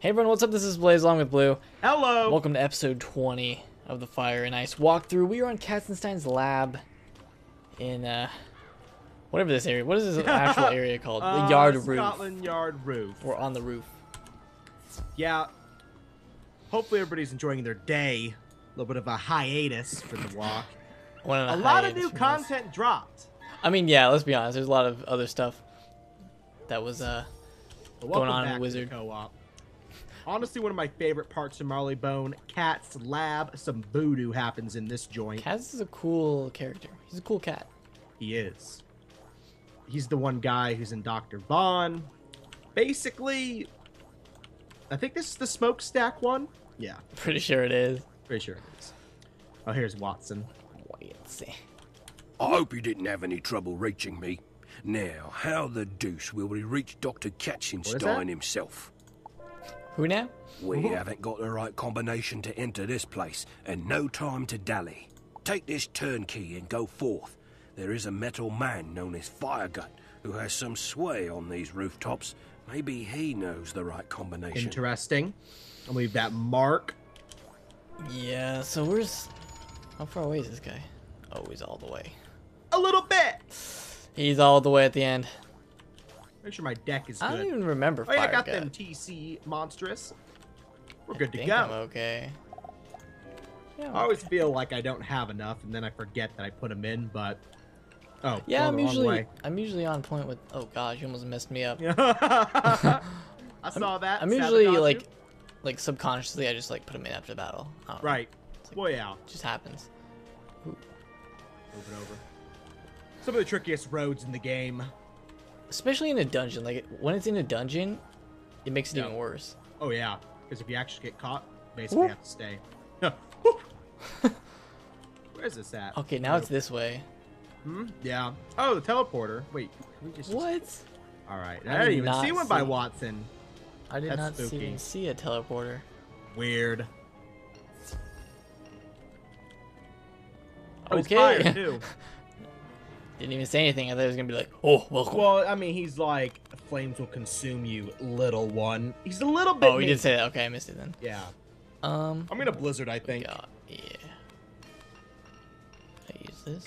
Hey everyone, what's up? This is Blaze along with Blue. Hello. Welcome to episode 20 of the Fire and Ice walkthrough. We are on Katzenstein's lab in, uh, whatever this area. What is this actual area called? Uh, the yard roof. Scotland Yard roof. We're on the roof. Yeah. Hopefully everybody's enjoying their day. A little bit of a hiatus for the walk. A lot of new from this. content dropped. I mean, yeah, let's be honest. There's a lot of other stuff that was, uh, Going on in back to the Wizard. Co-op. Honestly, one of my favorite parts of Marleybone, Cat's Lab. Some voodoo happens in this joint. Kaz is a cool character. He's a cool cat. He is. He's the one guy who's in Dr. Vaughn. Basically, I think this is the smokestack one. Yeah, Pretty sure it is. pretty sure it is. Oh, here's Watson. Wait, let's see. I hope you didn't have any trouble reaching me. Now, how the deuce will we reach Dr. that? Katzenstein himself? Who now? We haven't got the right combination to enter this place, and no time to dally. Take this turnkey and go forth. There is a metal man known as Firegut who has some sway on these rooftops. Maybe he knows the right combination. Interesting. I'll leave that mark. Yeah, so where's... How far away is this guy? Oh, he's all the way. A little bit. He's all the way at the end. Make sure my deck is good. I don't even remember Oh yeah, I got Guy. them TC monstrous. We're I good to think go. I'm okay. Yeah, I always feel like I don't have enough, and then I forget that I put them in. But oh, yeah, I'm usually. I'm usually on point with. Oh gosh, you almost messed me up. I saw that. I'm usually sabotage like, you. like subconsciously, I just like put them in after the battle. I right. like- Well, yeah. just happens. Over. Some of the trickiest roads in the game. Especially in a dungeon. Like when it's in a dungeon, it makes it Yeah. even worse. Oh yeah, because if you actually get caught, basically Whoop. have to stay. Where's this at? Okay, now it's this way. Hmm? Yeah. Oh, the teleporter. Wait. we just- What? All right. I I, didn't did even see one by Watson. I did That's not spooky. even see a teleporter. Weird. Oh, Okay. Didn't even say anything. I thought it was gonna be like, oh, welcome. well, I mean, he's like, flames will consume you, little one. He's a little bit. oh, he did say that. Okay, I missed it then. Yeah. Um. I'm gonna blizzard. I think. God, yeah. I use this.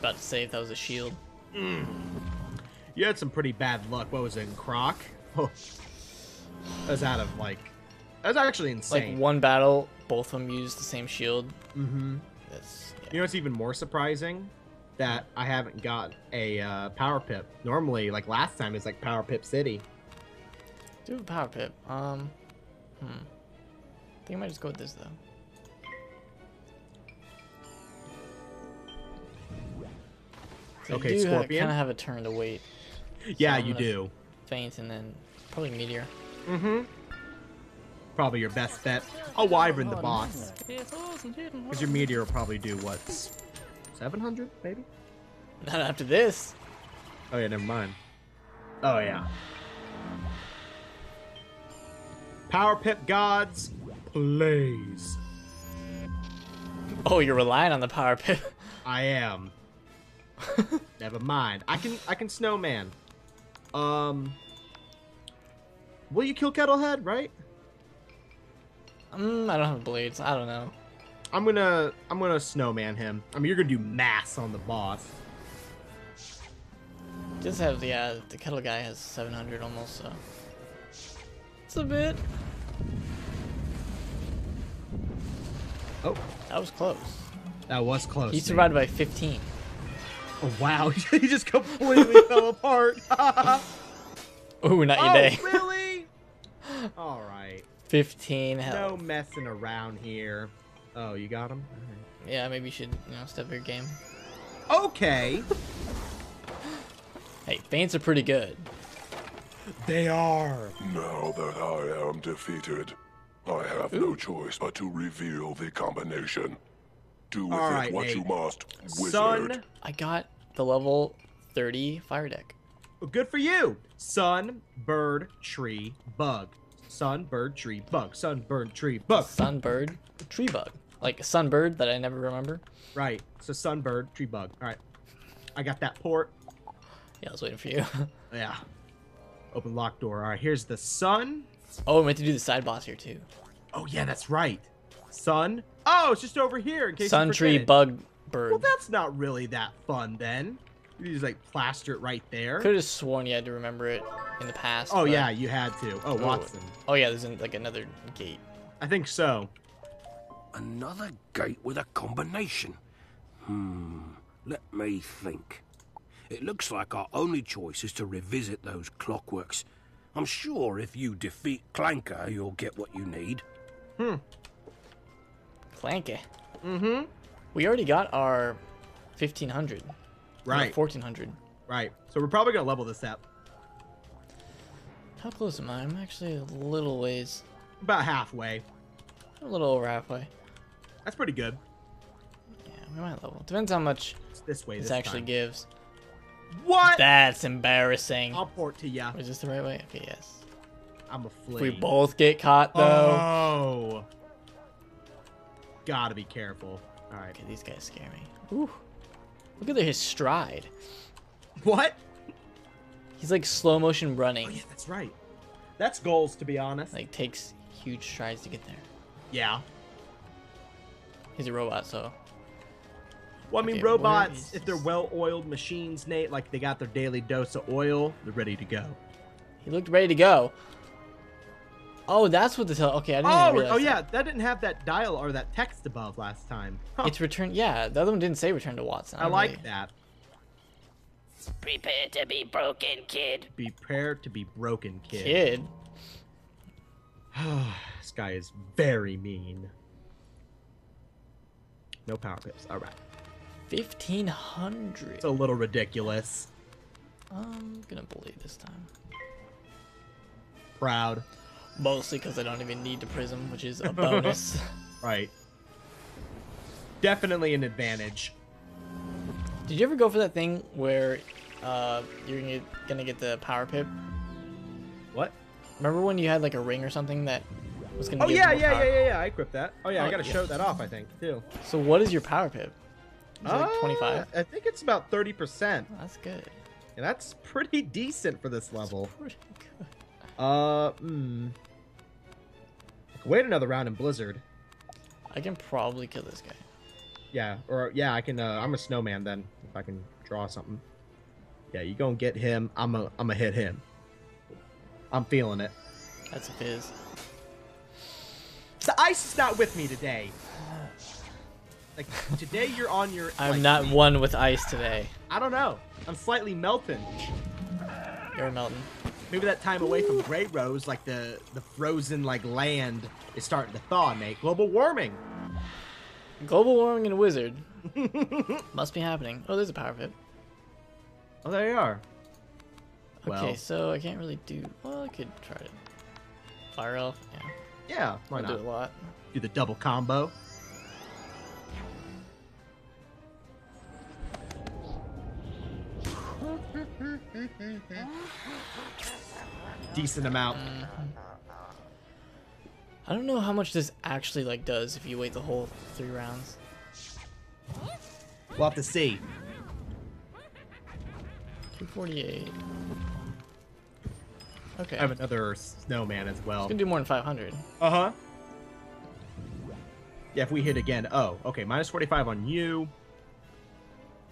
About to say if that was a shield. Mm. You had some pretty bad luck. What was it, in Croc? Oh. That was out of like. That was actually insane. Like one battle, both of them used the same shield. Mm-hmm. That's You know what's even more surprising? That I haven't got a uh, power pip. Normally, like last time, it's like power pip city. do a power pip. Um, hmm. I think I might just go with this though. So Okay, you do Scorpion. kind of have a turn to wait. Yeah, I'm you do. Feint and then probably meteor. Mm-hmm. Probably your best bet. I'll wyvern the boss. Because your meteor will probably do what? 700, maybe? Not after this. Oh, yeah, never mind. Oh, yeah. Power Pip Gods, please. Oh, you're relying on the power pip. I am. Never mind. I can I can snowman. Um Will you kill Kettlehead, right? Mm, I don't have blades. I don't know. I'm gonna I'm gonna snowman him. I mean you're gonna do mass on the boss. Just have yeah, the kettle guy has 700 almost, so it's a bit. Oh, That was close. that was close. He man. survived by 15. Oh wow, he just completely fell apart. Ooh, not your oh, day. really? All right. 15 No messing around here. Oh, you got him? Yeah, maybe you should, you know, step your game. Okay. Hey, feints are pretty good. They are. Now that I am defeated, I have no choice but to reveal the combination. Do with All it right, what Nate. you must, wizard. Sun, I got the level 30 fire deck. Good for you. Sun, bird, tree, bug. Sun, bird, tree, bug. Sun, bird, tree, bug. Sunbird, tree bug. Like a sunbird that I never remember. Right. So sun, bird, tree, bug. All right. I got that port. Yeah, I was waiting for you. Yeah. Open lock door. All right, here's the sun. Oh, we meant to do the side boss here too. Oh yeah, that's right. Sun. Oh, it's just over here in case. you Sun tree bug bird. Well, that's not really that fun then. You just like plaster it right there. Could have sworn you had to remember it in the past. Oh but- yeah, you had to. Oh, Watson. Oh yeah, there's an, like another gate. I think so. Another gate with a combination. Hmm, let me think. It looks like our only choice is to revisit those clockworks. I'm sure if you defeat Clanker, you'll get what you need. Clanky. Mm-hmm. We already got our 1500. Right. 1400. Right. So we're probably gonna level this up How close am I? I'm actually a little ways. about halfway. A little over halfway. That's pretty good. Yeah, we might level. Depends how much It's this way. this This, actually time. gives. What? That's embarrassing. I'll port to ya. Is this the right way? Okay, yes. I'm a If we both get caught though. Oh. Gotta be careful. All right. Okay, these guys scare me. Ooh. Look at his stride. What? He's like slow motion running. Oh yeah, that's right. That's goals, to be honest. Like takes huge strides to get there. yeah. He's a robot, so Well, I mean, Okay, robots, if they're well-oiled machines, Nate, like they got their daily dose of oil, they're ready to go. he looked ready to go. Oh, that's what the tell. Okay, I didn't even Oh, oh yeah, that didn't have that dial or that text above last time. Huh, It's return. Yeah, the other one didn't say return to Watson. I don't like really- that. Prepare to be broken, kid. Prepare to be broken, kid. Kid. this guy is very mean. No power pips. All right. Fifteen hundred. It's a little ridiculous. I'm gonna believe this time. Proud. Mostly because I don't even need the prism, which is a bonus. Right. Definitely an advantage. Did you ever go for that thing where uh, you're gonna get, gonna get the power pip? What? Remember when you had like a ring or something that was gonna? Oh yeah, yeah, power? yeah, yeah, yeah. I equipped that. Oh yeah, I Oh, gotta yeah. show that off. I think too. So what is your power pip? Is it like Uh, 25? I think it's about thirty percent. That's good. And that's pretty decent for this level. Pretty good. Uh, hmm. I Wait another round in Blizzard. I can probably kill this guy. Yeah, or yeah, I can. Uh, I'm a snowman then. If I can draw something. Yeah, you gonna get him. I'm a. I'm gonna hit him. I'm feeling it. That's a fizz. The ice is not with me today. Like today, you're on your. I'm like, not one with ice today. I don't know. I'm slightly melting. You're melting. Maybe that time away from Grey Rose, like the the frozen like land is starting to thaw. Nate, global warming. Global warming and a wizard. Must be happening. Oh, there's a power pip. Oh, there you are. Okay, Well. so I can't really do. Well, I could try to fire elf. Yeah, Yeah, why I'll not? do a lot. Do the double combo. Decent amount. Mm-hmm. I don't know how much this actually like does if you wait the whole three rounds. We'll have to see. 248. Okay. I have another snowman as well. It's gonna do more than 500. Uh huh. Yeah, if we hit again. Oh, okay. Minus 45 on you.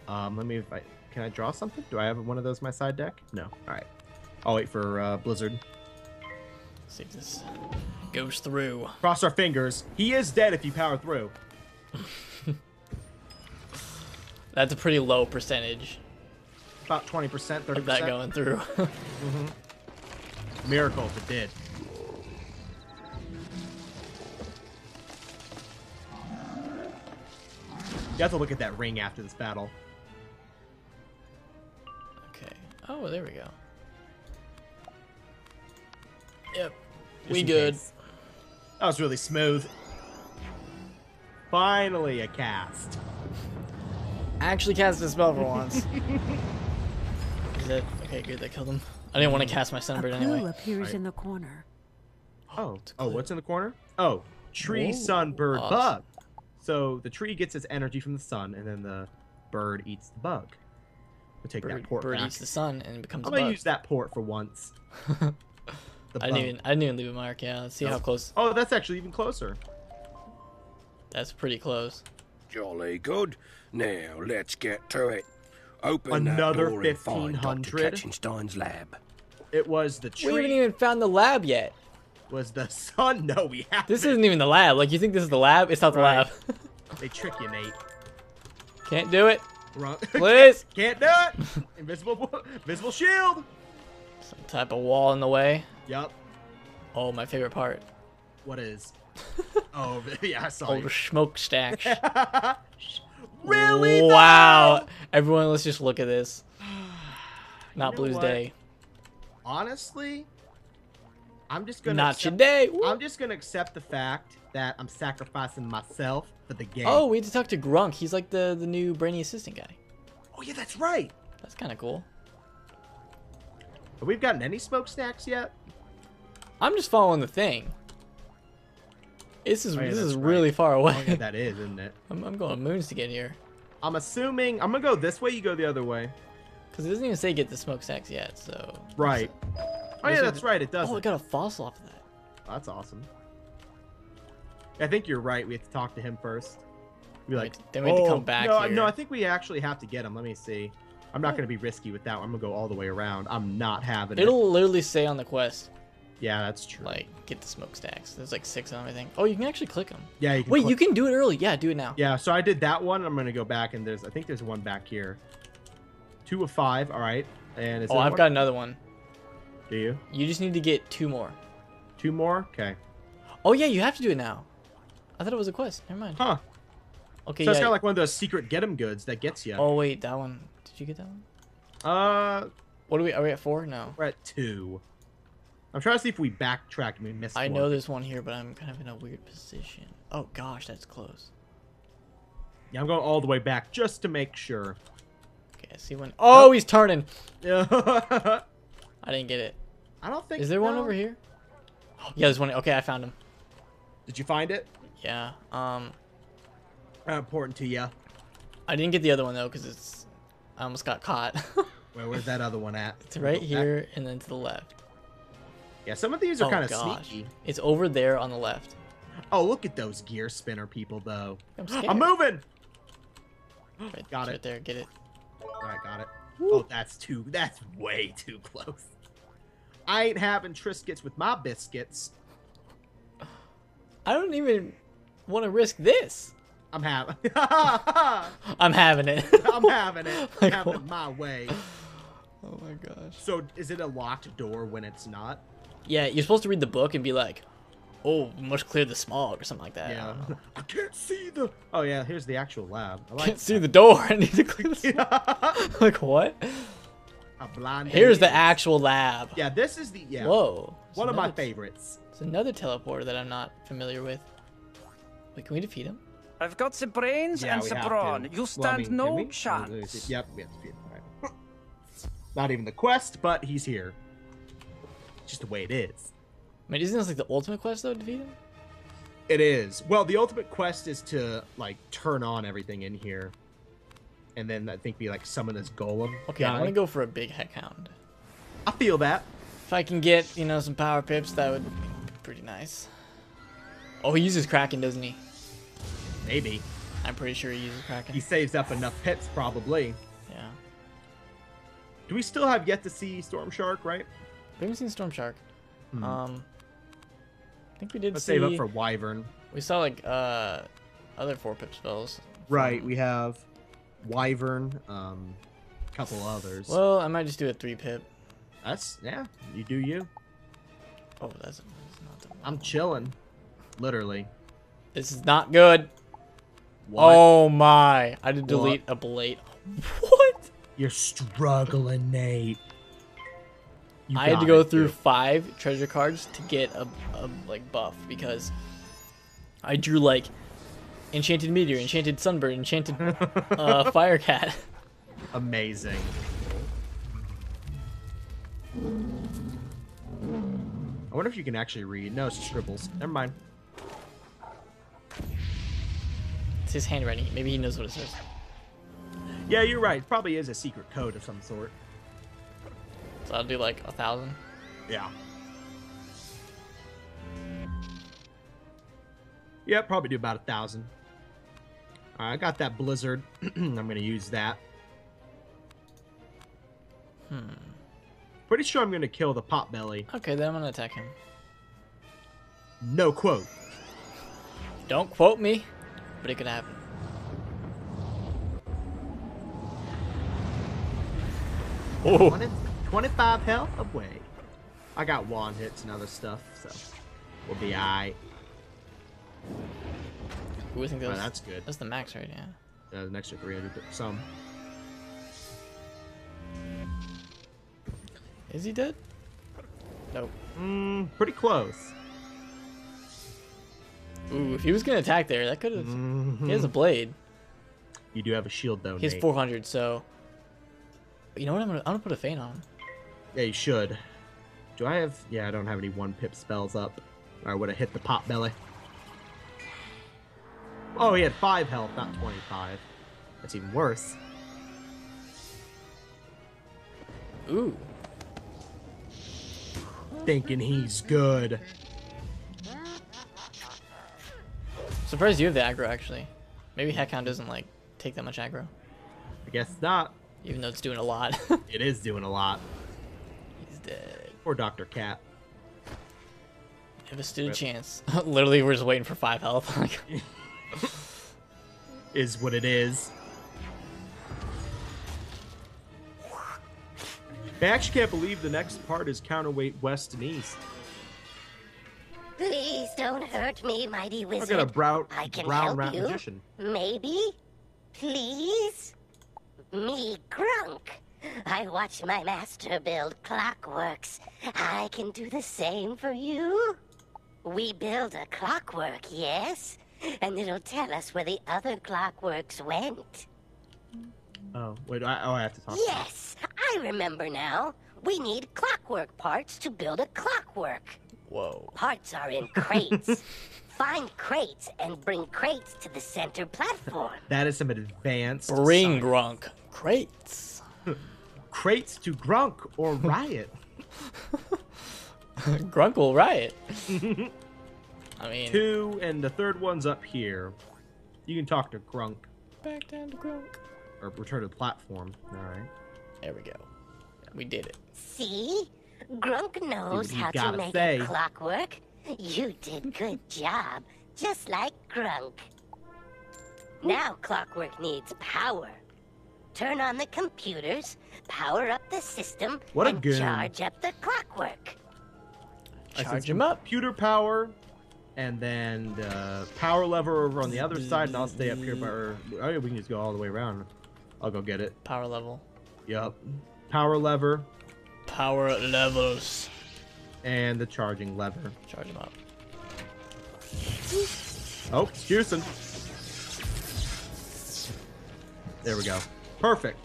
Um, let me. If I, can I draw something? Do I have one of those in my side deck? No. All right. I'll wait for uh, Blizzard. See if this goes through. Cross our fingers. He is dead if you power through. That's a pretty low percentage About 20%, 30%. of that going through. Mm-hmm. Miracle if it did. You have to look at that ring after this battle. okay. Oh, there we go. Yep. just we in good. case. That was really smooth. Finally, a cast. Actually cast a spell for once. Is that okay? Good, that killed him. I didn't want to cast my A sunbird clue anyway. appears Right. in the corner. Oh, oh, oh what's in the corner? Oh, tree, Whoa, sun, bird, awesome. bug. So the tree gets its energy from the sun, and then the bird eats the bug. We'll take Bird, that port bird back. eats the sun and becomes I'm a gonna bug. use that port for once. The I didn't bug. even I didn't even leave a mark. Yeah, let's see how oh. close. Oh, that's actually even closer. That's pretty close. Jolly good. Now let's get to it. Open Another that door and find Dr. 1500? Katzenstein's lab. It was the We haven't even found the lab yet. Was the sun? No, we have. This isn't even the lab. Like you think this is the lab? It's not the Right. lab. They trick you, Nate. Can't do it. Wrong. Please. Can't do it. Invisible, invisible shield. Some type of wall in the way. Yep. Oh, my favorite part. What is? oh, yeah, I saw Oh, you. smokestacks. really? Wow. though? Everyone, let's just look at this. Not know Blue's what? day. Honestly, I'm just gonna. Not accept, today. I'm just gonna accept the fact that I'm sacrificing myself for the game. Oh, we had to talk to Grunk. He's like the the new brainy assistant guy. Oh yeah, that's right. That's kind of cool. Have we gotten any smoke smokestacks yet? I'm just following the thing. This is Oh, yeah, this is right. really far away. Oh yeah, that is, isn't it? I'm, I'm going moons to get here I'm assuming I'm gonna go this way. You go the other way. because it doesn't even say get the smoke smokestacks yet. So Right. Oh yeah, that's right. It does. Oh, I got a fossil off of that. That's awesome. I think you're right. We have to talk to him first. Be we like, then we have to "Oh, come back No, here." no, I think we actually have to get him. Let me see. I'm not going to be risky with that. one. I'm going to go all the way around. I'm not having it. It'll literally say on the quest Yeah, that's true. like get the smokestacks. There's like six of them, I think. Oh, you can actually click them. yeah, you can Wait, click- you can do it early. Yeah, do it now. Yeah, so I did that one. I'm going to go back and there's I think there's one back here. Two of five. All right. And Oh, I've one? got another one. Do you? You just need to get two more. Two more? Okay. Oh yeah, you have to do it now. I thought it was a quest. Never mind. Huh. Okay, so it's yeah. kind of like one of those secret get 'em goods that gets you. Oh wait, that one. Did you get that one? Uh, What are we? Are we at four? No. we're at two. I'm trying to see if we backtracked and we missed I one. know there's one here, but I'm kind of in a weird position. Oh gosh, that's close. Yeah, I'm going all the way back just to make sure. Okay, I see one. Oh, he's turning. Yeah. I didn't get it. I don't think. Is there one over here? Yeah, there's one. Okay, I found him. Did you find it? Yeah. Um, Important to you. I didn't get the other one though because it's. I almost got caught. Where, where's that other one at? it's right here and then to the left. Yeah, some of these are oh kind of sneaky. it's over there on the left. Oh, look at those gear spinner people, though. I'm. I'm moving. Right, Got it. Right there, get it. All right, got it. Oh, that's too. That's way too close. I ain't having Triscuits with my biscuits. I don't even want to risk this. I'm having. I'm I'm having it. I'm Like, having it my way. Oh my gosh. So, is it a locked door when it's not? Yeah, you're supposed to read the book and be like, "Oh, we must clear the smog" or something like that. Yeah. don't. I can't see the. Oh yeah, here's the actual lab. I like Can't see the door. I need to clear the smog. like what? a blind. Here's the actual lab. Yeah, this is the yeah. Whoa. It's One of my favorites. It's another teleporter that I'm not familiar with. Wait, can we defeat him? I've got the brains Yeah, and the brawn. to. You Well, I stand mean, no we? chance. Yep, we have to feed him. All right. Not even the quest, but he's here. Just the way it is. I mean, isn't this like the ultimate quest though? to Defeat him? It is. Well, the ultimate quest is to like turn on everything in here, and then I think we like summon this golem. Okay, I guy. want to go for a big heck hound. I feel that. If I can get, you know, some power pips, that would be pretty nice. Oh, he uses Kraken, doesn't he? Maybe I'm pretty sure he uses Kraken. he saves up enough pits, probably. Yeah. Do we still have yet to see Storm Shark? Right. We haven't seen Storm Shark. Hmm. Um, I think we did Let's see. save up for Wyvern. We saw like uh other four pip spells. Right. We have Wyvern. Um, a couple others. Well, I might just do a three pip. That's yeah. You do you. Oh, that's, that's not the. I'm chilling. Literally. This is not good. What? Oh my! I did delete a blade. What? You're struggling, Nate. You I had to go it, through dude. five treasure cards to get a, a like buff because I drew like enchanted meteor, enchanted sunbird, enchanted uh, fire cat. Amazing. I wonder if you can actually read. No, it's scribbles. Never mind. It's his handwriting. Maybe he knows what it says. Yeah, you're right. It probably is a secret code of some sort. So I'll do like a thousand. Yeah. Yeah, probably do about a thousand. All right, I got that blizzard. I'm gonna use that. Hmm. Pretty sure I'm gonna kill the potbelly. Okay, then I'm gonna attack him. No quote. Don't quote me, but it could happen. Oh, 20, 25 health away. I got wand hits and other stuff, so we'll be alright. Ooh, I think that Oh, that's good. that's the max, right? Yeah. Uh, an extra 300 th- some. Is he dead? Nope. Mm, pretty close. Ooh, if he was gonna attack there, that could have. Mhm. He has a blade. You do have a shield though. He has 400, so. You know what? I'm gonna I'm gonna put a feint on. Yeah, you should. Do I have? Yeah, I don't have any one pip spells up. I would have hit the pot belly. Oh, he had five health, not twenty-five. That's even worse. Ooh. Thinking he's good. Surprised you have the aggro actually. Maybe Heckhound doesn't like take that much aggro, I guess not. even though it's doing a lot. It is doing a lot. He's dead. Poor Doctor Cat. If it a Rip. chance. Literally, we're just waiting for five health. Like, Is what it is. I actually can't believe the next part is counterweight west and east. Don't hurt me, mighty I wizard. got a brown, I can brown help rat you. magician. Maybe? Please? Me, Grunk. I watch my master build clockworks. I can do the same for you. We build a clockwork, yes? And it'll tell us where the other clockworks went. Oh, wait, I, oh, I have to talk. Yes, I remember now. We need clockwork parts to build a clockwork. Whoa. Parts are in crates. Find crates and bring crates to the center platform. That is some advanced. Bring science. Grunk. Crates. crates to Grunk or Riot. Grunk will riot. I mean, Two, and the third one's up here. You can talk to Grunk back down to Grunk. or return to the platform. All right. There we go. We did it. See? Grunk knows See how to make say. a clockwork. You did good job, just like Grunk. Now clockwork needs power. Turn on the computers, power up the system, What a and goon. charge up the clockwork. I said Charge some him up. Computer power, and then the power lever over on the other side, and I'll stay up here. By, or, oh, yeah, we can just go all the way around. I'll go get it. Power level. Yep. Power lever Power levels. and the charging lever. Charge him up. Oh, it's juicing. There we go. Perfect.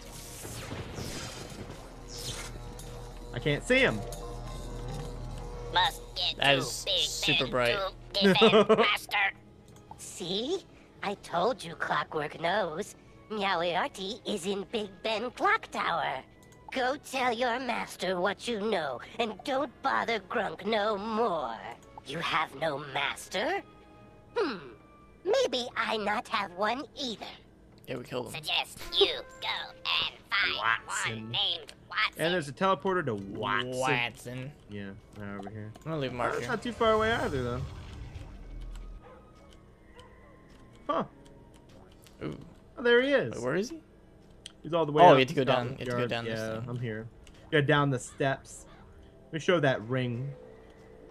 I can't see him. Must get That to is Big super bright. Master. See? I told you Clockwork knows. Meowiarty is in Big Ben Clock Tower. Go tell your master what you know, and don't bother Grunk no more. You have no master? Hmm. Maybe I not have one either. Yeah, we killed him. Suggest you go and find Watson. one named Watson. And there's a teleporter to Watson. Watson. Yeah, right over here. I'm gonna leave a Oh, mark It's here. not too far away either, though. Huh. Ooh. Oh, there he is. Wait, where is he? He's all the way Oh, up you have to go down- Scotland you have to go down Yeah, thing. I'm here. Go down the steps. Let me show that ring.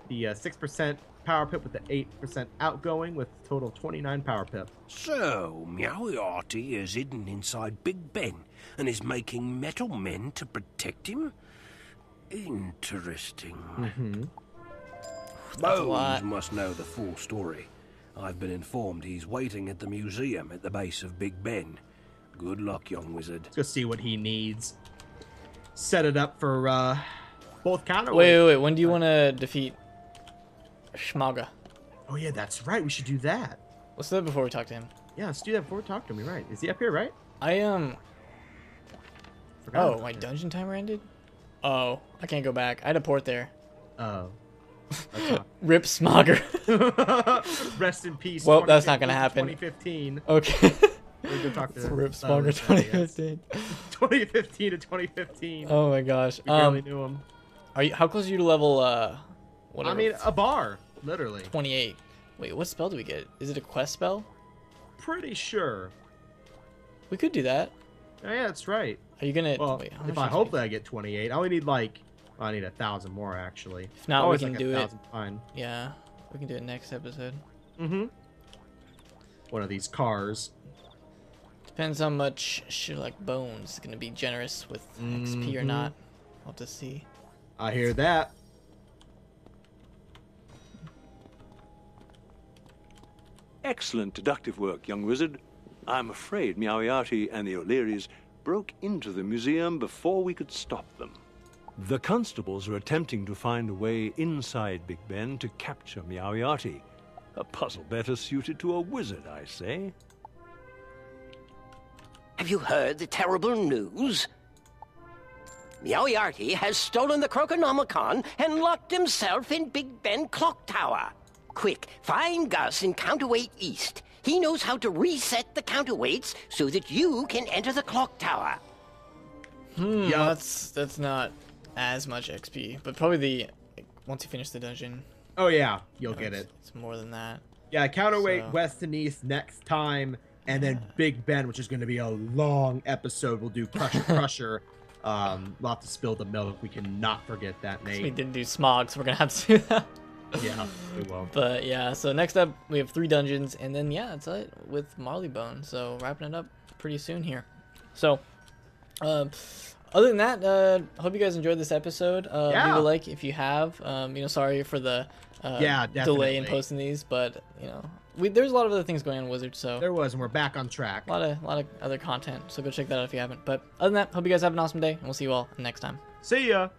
The uh, 6% power pip with the 8% outgoing with total 29 power pip. So, Meowiarty is hidden inside Big Ben and is making metal men to protect him? Interesting. Mm-hmm. That's. Bones must know the full story. I've been informed he's waiting at the museum at the base of Big Ben. Good luck, young wizard. Let's go see what he needs. Set it up for uh, both counter. Wait, wait, wait. When do you want to defeat Schmaga? Oh yeah, that's right. We should do that. Let's do that before we talk to him. Yeah, let's do that before we talk to him. You're right. Is he up here, right? I um, Forgot Oh, my that. dungeon timer ended? Oh, I can't go back. I had a port there. Oh. That's Rip Smogger. Rest in peace. Well, that's not gonna happen. 2015. okay. We're gonna talk to Rip uh, Smogger what's 2015. 2015 to 2015. Oh my gosh. we barely Um, knew him. are you? How close are you to level? Uh, whatever. I mean, a bar, literally. 28. Wait, what spell do we get? Is it a quest spell? Pretty sure. We could do that. Oh, yeah, that's right. Are you gonna? Well, wait, if I XP? hope that I get 28, I only need like, I need a thousand more actually. If not, we Always can like do a it. thousand, Fine. Yeah, we can do it next episode. Mm-hmm. One of these cars. Depends how much Sherlock Bones is gonna be generous with XP or Mhm. not. We'll have to see. I hear that. Excellent deductive work, young wizard. I'm afraid Meowiarty and the O'Learys broke into the museum before we could stop them. The constables are attempting to find a way inside Big Ben to capture Meowiarty. A puzzle better suited to a wizard, I say. Have you heard the terrible news? Meowiarty has stolen the Croconomicon and locked himself in Big Ben Clock Tower. Quick, find Gus in Counterweight East. He knows how to reset the counterweights so that you can enter the clock tower. Hmm, Yup. that's that's not as much XP, but probably the like, once you finish the dungeon, Oh yeah, you'll get it's, it. It's more than that. Yeah, counterweight So- west and east next time, and then Big Ben, which is going to be a long episode. We'll do Crusher Crusher. Um, we'll have to spill the milk. We cannot forget that name. We didn't do smog, so we're gonna have to do that. Yeah, we won't. But yeah, so next up we have three dungeons, and then yeah, that's it with Marleybone. So wrapping it up pretty soon here. So, um, other than that, uh, hope you guys enjoyed this episode. Uh, Leave a like if you have. Um, you know, sorry for the uh, Yeah, delay in posting these, but you know, we there's a lot of other things going on in Wizard, so There was, and we're back on track. a lot of a lot of other content. So go check that out if you haven't. But other than that, hope you guys have an awesome day, and we'll see you all next time. See ya.